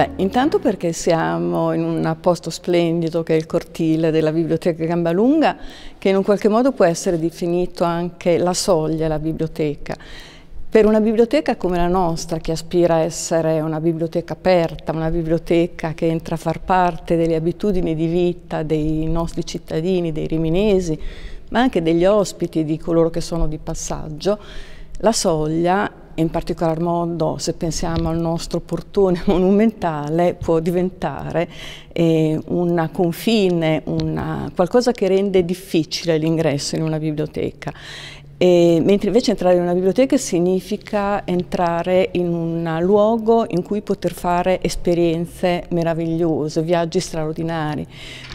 Beh, intanto perché siamo in un posto splendido che è il cortile della Biblioteca Gambalunga, che in un qualche modo può essere definito anche la soglia della biblioteca. Per una biblioteca come la nostra, che aspira a essere una biblioteca aperta, una biblioteca che entra a far parte delle abitudini di vita dei nostri cittadini, dei riminesi, ma anche degli ospiti, di coloro che sono di passaggio, la soglia in particolar modo se pensiamo al nostro portone monumentale, può diventare eh, un confine, una, qualcosa che rende difficile l'ingresso in una biblioteca. E, mentre invece entrare in una biblioteca significa entrare in un luogo in cui poter fare esperienze meravigliose, viaggi straordinari,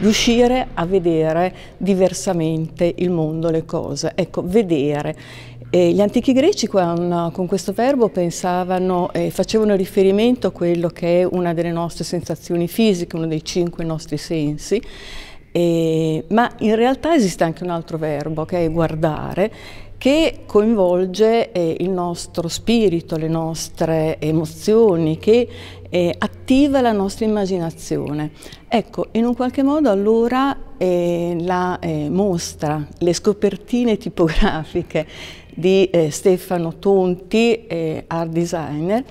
riuscire a vedere diversamente il mondo, le cose. Ecco, vedere. E gli antichi greci con, con questo verbo pensavano e eh, facevano riferimento a quello che è una delle nostre sensazioni fisiche, uno dei cinque nostri sensi, e, ma in realtà esiste anche un altro verbo che è guardare che coinvolge eh, il nostro spirito, le nostre emozioni, che eh, attiva la nostra immaginazione. Ecco, in un qualche modo allora eh, la eh, mostra, le scopertine tipografiche di eh, Stefano Tonti, eh, art designer,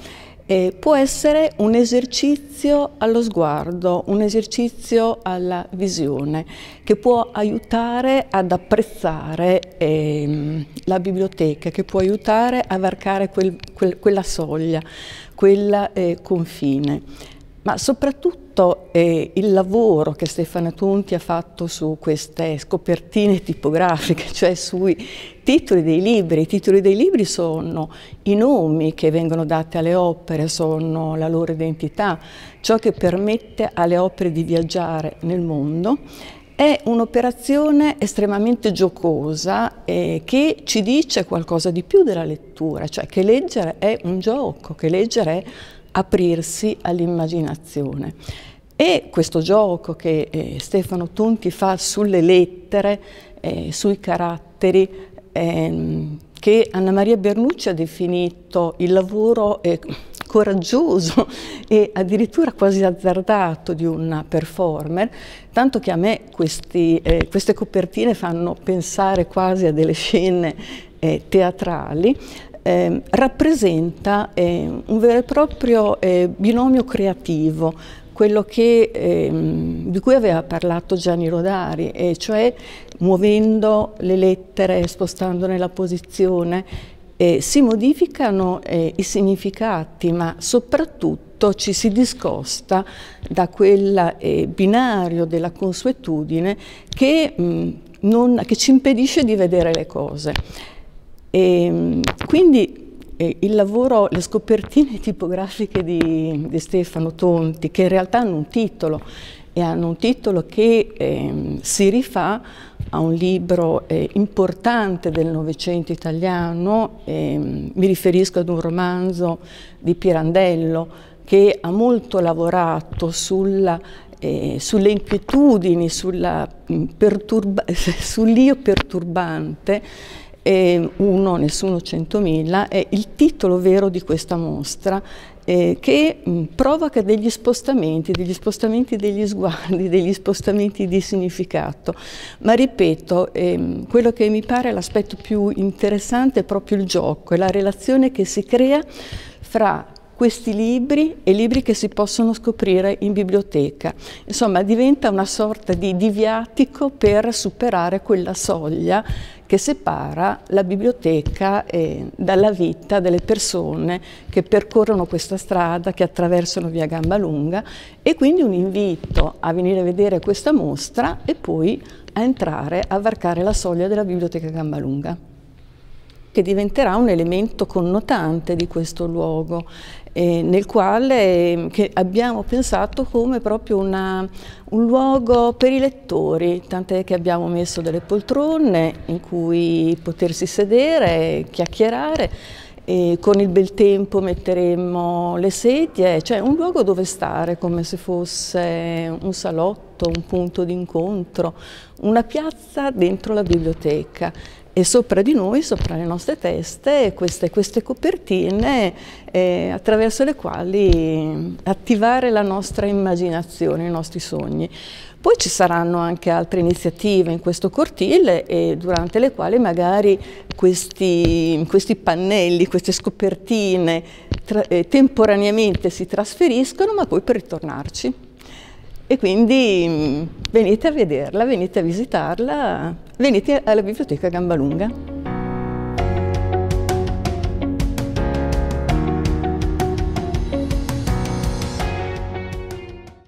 eh, può essere un esercizio allo sguardo, un esercizio alla visione, che può aiutare ad apprezzare eh, la biblioteca, che può aiutare a varcare quel, quel, quella soglia, quel eh, confine ma soprattutto eh, il lavoro che Stefano Tunti ha fatto su queste scopertine tipografiche, cioè sui titoli dei libri. I titoli dei libri sono i nomi che vengono dati alle opere, sono la loro identità, ciò che permette alle opere di viaggiare nel mondo è un'operazione estremamente giocosa eh, che ci dice qualcosa di più della lettura, cioè che leggere è un gioco, che leggere è aprirsi all'immaginazione. E questo gioco che eh, Stefano Tonti fa sulle lettere, eh, sui caratteri, ehm, che Anna Maria Bernucci ha definito il lavoro eh, coraggioso e addirittura quasi azzardato di una performer, tanto che a me questi, eh, queste copertine fanno pensare quasi a delle scene eh, teatrali, eh, rappresenta eh, un vero e proprio eh, binomio creativo, quello che, ehm, di cui aveva parlato Gianni Rodari, e cioè muovendo le lettere, spostandone la posizione, si modificano eh, i significati, ma soprattutto ci si discosta da quel eh, binario della consuetudine che, mh, non, che ci impedisce di vedere le cose. E, ehm, quindi eh, il lavoro, le scopertine tipografiche di, di, Stefano Tonti, che in realtà hanno un titolo, e hanno un titolo che eh, si rifà a un libro eh, importante del Novecento italiano, ehm, mi riferisco ad un romanzo di Pirandello che ha molto lavorato sulla eh, sulle inquietudini, mm, sull'io perturbante eh, uno, nessuno, centomila, è il titolo vero di questa mostra eh, che mh, provoca degli spostamenti, degli spostamenti degli sguardi, degli spostamenti di significato. Ma ripeto, ehm, quello che mi pare l'aspetto più interessante è proprio il gioco, è la relazione che si crea fra questi libri e libri che si possono scoprire in biblioteca. Insomma, diventa una sorta di, di viatico per superare quella soglia che separa la biblioteca eh, dalla vita delle persone che percorrono questa strada, che attraversano via Gamba Lunga e quindi un invito a venire a vedere questa mostra e poi a entrare a varcare la soglia della biblioteca Gamba Lunga che diventerà un elemento connotante di questo luogo, eh, nel quale abbiamo pensato come proprio una, un luogo per i lettori, tant'è che abbiamo messo delle poltrone in cui potersi sedere, chiacchierare, e con il bel tempo metteremo le sedie, cioè un luogo dove stare come se fosse un salotto, un punto d'incontro, una piazza dentro la biblioteca e sopra di noi, sopra le nostre teste, queste, queste copertine eh, attraverso le quali attivare la nostra immaginazione, i nostri sogni. Poi ci saranno anche altre iniziative in questo cortile e durante le quali magari questi, questi pannelli, queste scopertine tra, eh, temporaneamente si trasferiscono ma poi per ritornarci. E quindi mm, venite a vederla, venite a visitarla, venite alla Biblioteca Gambalunga.